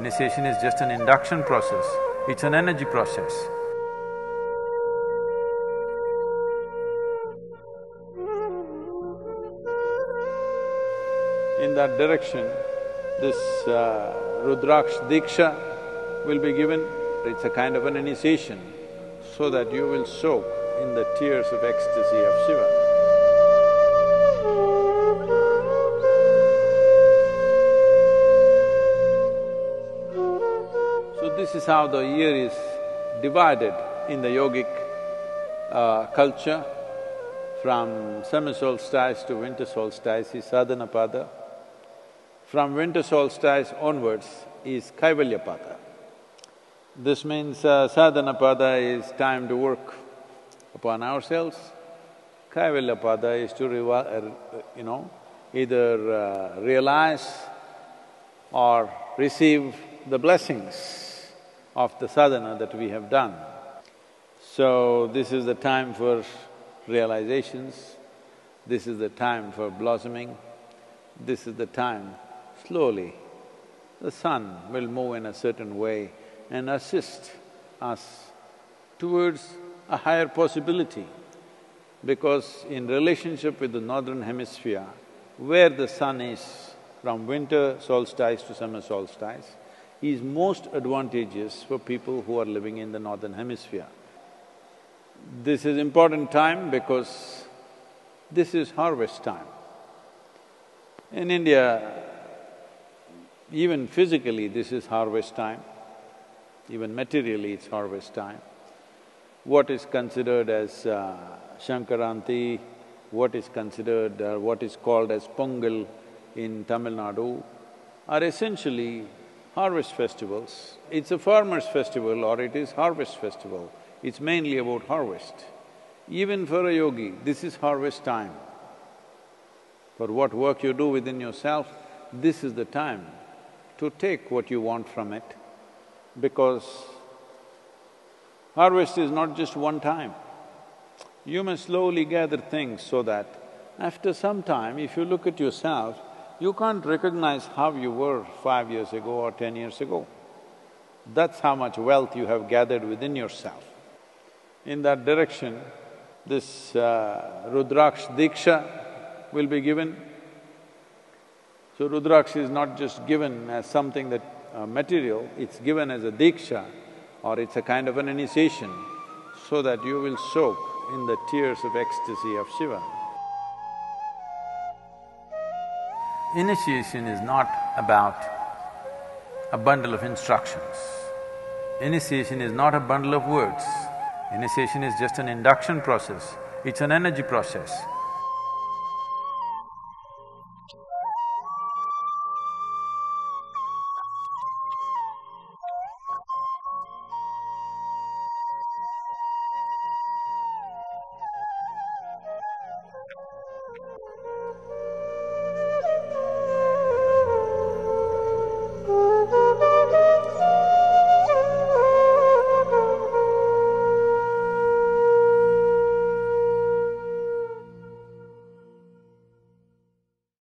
Initiation is just an induction process, it's an energy process. In that direction, this uh, Rudraksh Diksha will be given. It's a kind of an initiation so that you will soak in the tears of ecstasy of Shiva. This is how the year is divided in the yogic uh, culture. From summer solstice to winter solstice is sadhanapada. From winter solstice onwards is kaivalyapada. This means uh, sadhanapada is time to work upon ourselves. Kaivalyapada is to uh, you know, either uh, realize or receive the blessings of the sadhana that we have done. So, this is the time for realizations, this is the time for blossoming, this is the time, slowly, the sun will move in a certain way and assist us towards a higher possibility. Because in relationship with the northern hemisphere, where the sun is from winter solstice to summer solstice, is most advantageous for people who are living in the northern hemisphere. This is important time because this is harvest time. In India, even physically this is harvest time, even materially it's harvest time. What is considered as uh, Sankranti, what is considered… Uh, what is called as Pongal in Tamil Nadu are essentially harvest festivals. It's a farmer's festival or it is harvest festival. It's mainly about harvest. Even for a yogi, this is harvest time. For what work you do within yourself, this is the time to take what you want from it because harvest is not just one time. You must slowly gather things so that after some time, if you look at yourself, you can't recognize how you were five years ago or ten years ago. That's how much wealth you have gathered within yourself. In that direction, this uh, Rudraksh Diksha will be given. So Rudraksh is not just given as something that uh, material, it's given as a Diksha or it's a kind of an initiation so that you will soak in the tears of ecstasy of Shiva. Initiation is not about a bundle of instructions. Initiation is not a bundle of words. Initiation is just an induction process, it's an energy process.